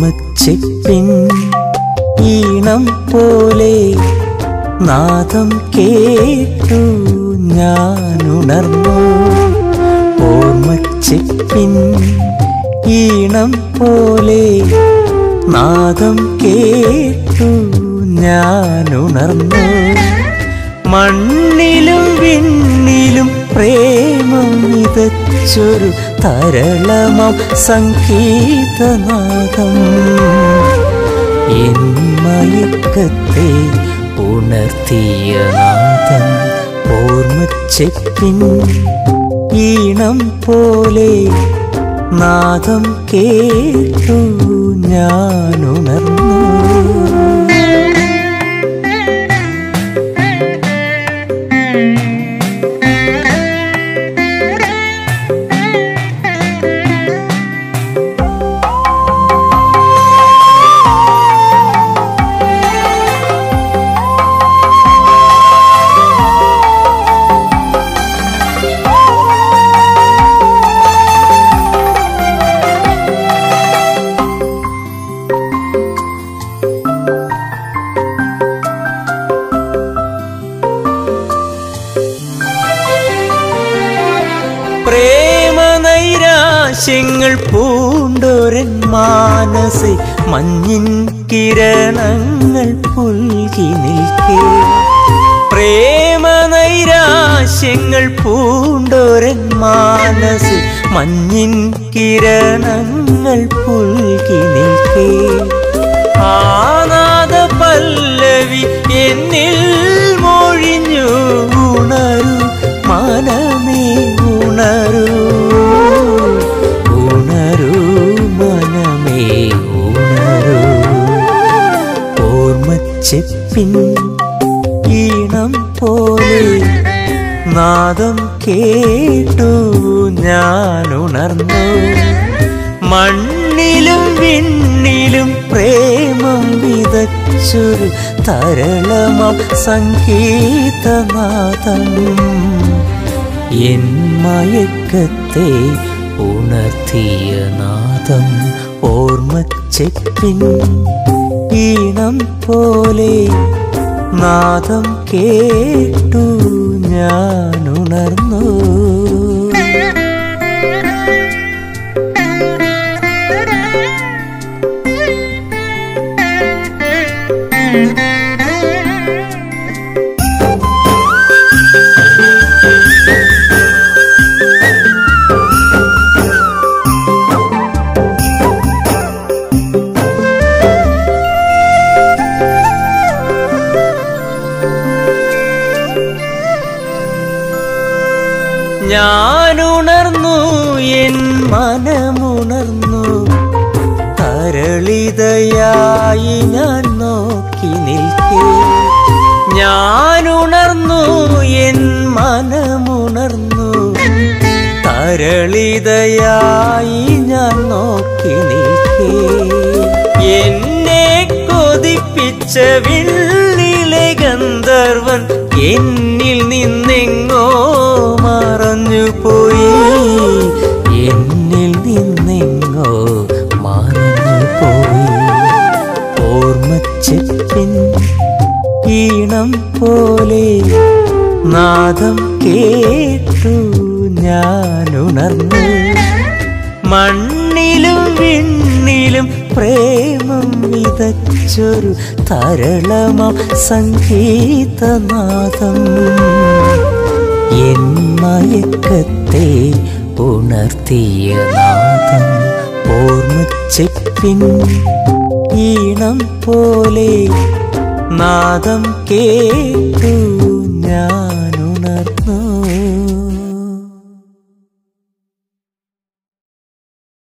ഓമച്ചെപ്പിൻ ഈണം പോലെ നാദം കേട്ടു ഞാനുണർന്നു. ഓർമ്മച്ചെപ്പിൻ ഈണം പോലെ നാദം കേട്ടു ഞാനുണർന്നു. മണ്ണിലും വിണ്ണിലും പ്രേമം വിതച്ചൊരു തരളമം സംഗീതനാദം. എൻ മയക്കത്തെ ഉണർത്തിയ നാദം ഓർമ്മച്ചെപ്പിൻ ഈണം പോലെ നാദം കേട്ടു ഞാനുണർന്നു. പ്രേമനൈരാശ്യങ്ങൾ പൂണ്ടൊരൻ മാനസെ മഞ്ഞിൻ കിരണങ്ങൾ പുൽകി നിൽക്കേ. പ്രേമ നൈരാശ്യങ്ങൾ പൂണ്ടൊരൻ മാനസ് മഞ്ഞിൻ കിരണങ്ങൾ പുൽകി നിൽക്കേ. ആനാദ പല്ലവി എന്നിൽ പോലെ നാദം കേട്ടു ഞാനുണർന്നു. മണ്ണിലും വിണ്ണിലും പ്രേമം വിതച്ചൊരു തരളമ സംഗീതനാദം എൻ മയക്കത്തെ ഉണർത്തിയ നാദം ഓർമ്മച്ചെപ്പിൻ ഈണം പോലെ നാദം കേട്ടു ഞാനുണർന്നു. മനമുണർന്നു. തരളിതയായി ഞാൻ നോക്കി നിൽക്കേ. ഞാനുണർന്നു എൻ മനമുണർന്നു. തരളിതയായി ഞാൻ നോക്കി നിൽക്കേ. എന്നെ കൊതിപ്പിച്ച വിണ്ണിലെ ഗന്ധർവൻ എന്നിൽ നിന്നെങ്ങോ ഈണം പോലെ നാദം കേട്ടു ഞാനുണർന്നു. മണ്ണിലും വിണ്ണിലും പ്രേമം വിതച്ചൊരു തരളമം സംഗീതനാദം എൻ മയക്കത്തെ ഉണർത്തിയ നാദം ഓർമ്മച്ചെപ്പിൻ ഈണം പോലെ നാദം കേട്ടു ഞാനുണർന്നു.